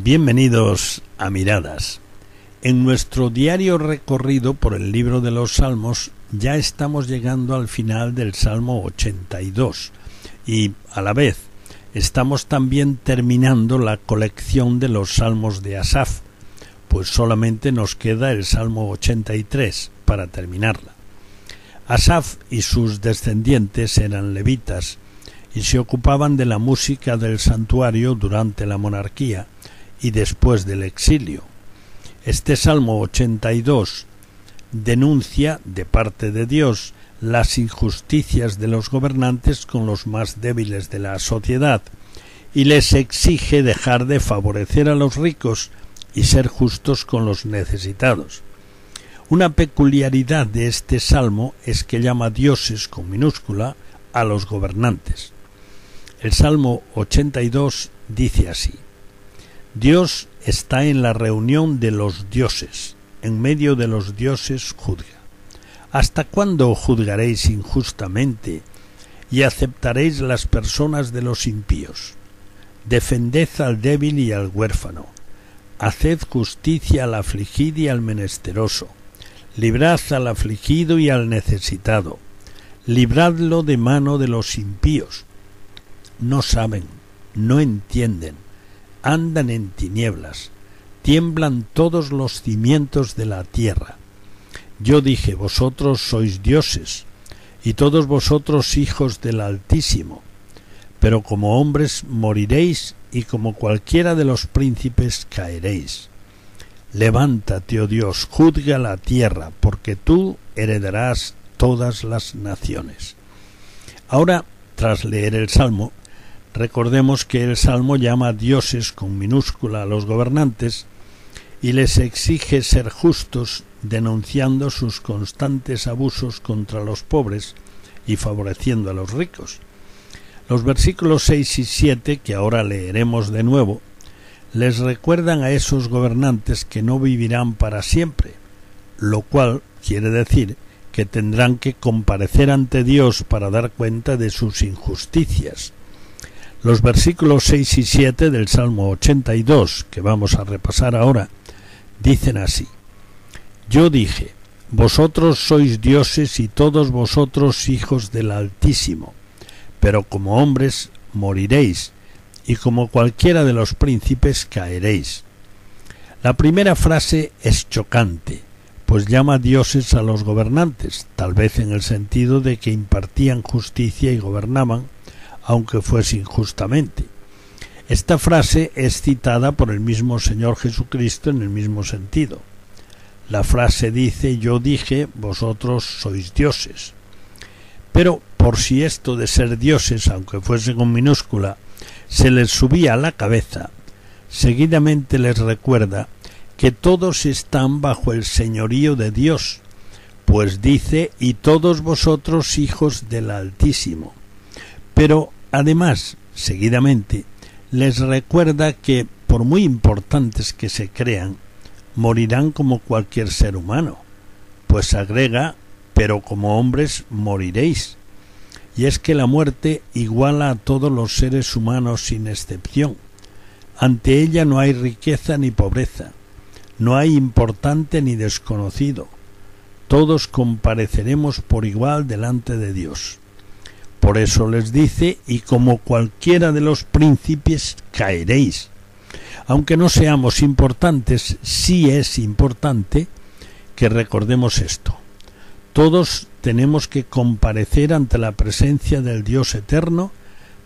Bienvenidos a Miradas. En nuestro diario recorrido por el libro de los Salmos ya estamos llegando al final del Salmo 82 y a la vez estamos también terminando la colección de los Salmos de Asaf, pues solamente nos queda el Salmo 83 para terminarla. Asaf y sus descendientes eran levitas y se ocupaban de la música del santuario durante la monarquía y después del exilio. Este Salmo 82 denuncia de parte de Dios las injusticias de los gobernantes con los más débiles de la sociedad y les exige dejar de favorecer a los ricos y ser justos con los necesitados. Una peculiaridad de este salmo es que llama dioses con minúscula a los gobernantes. El Salmo 82 dice así Dios está en la reunión de los dioses, en medio de los dioses juzga. ¿Hasta cuándo juzgaréis injustamente y aceptaréis las personas de los impíos? Defended al débil y al huérfano, haced justicia al afligido y al menesteroso, librad al afligido y al necesitado, libradlo de mano de los impíos. No saben, no entienden, andan en tinieblas, tiemblan todos los cimientos de la tierra. Yo dije, vosotros sois dioses, y todos vosotros hijos del Altísimo, pero como hombres moriréis y como cualquiera de los príncipes caeréis. Levántate, oh Dios, juzga la tierra, porque tú heredarás todas las naciones. Ahora, tras leer el Salmo, Recordemos que el Salmo llama dioses con minúscula a los gobernantes y les exige ser justos denunciando sus constantes abusos contra los pobres y favoreciendo a los ricos. Los versículos 6 y 7, que ahora leeremos de nuevo, les recuerdan a esos gobernantes que no vivirán para siempre, lo cual quiere decir que tendrán que comparecer ante Dios para dar cuenta de sus injusticias los versículos 6 y 7 del Salmo 82, que vamos a repasar ahora, dicen así, Yo dije, vosotros sois dioses y todos vosotros hijos del Altísimo, pero como hombres moriréis, y como cualquiera de los príncipes caeréis. La primera frase es chocante, pues llama dioses a los gobernantes, tal vez en el sentido de que impartían justicia y gobernaban, aunque fuese injustamente. Esta frase es citada por el mismo Señor Jesucristo en el mismo sentido. La frase dice yo dije, vosotros sois dioses. Pero por si esto de ser dioses, aunque fuese con minúscula, se les subía a la cabeza, seguidamente les recuerda que todos están bajo el señorío de Dios, pues dice y todos vosotros hijos del Altísimo. Pero Además, seguidamente, les recuerda que, por muy importantes que se crean, morirán como cualquier ser humano, pues agrega, pero como hombres moriréis. Y es que la muerte iguala a todos los seres humanos sin excepción. Ante ella no hay riqueza ni pobreza, no hay importante ni desconocido. Todos compareceremos por igual delante de Dios. Por eso les dice, y como cualquiera de los príncipes caeréis. Aunque no seamos importantes, sí es importante que recordemos esto. Todos tenemos que comparecer ante la presencia del Dios eterno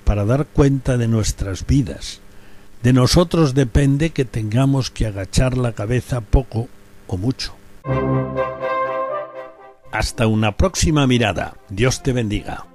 para dar cuenta de nuestras vidas. De nosotros depende que tengamos que agachar la cabeza poco o mucho. Hasta una próxima mirada. Dios te bendiga.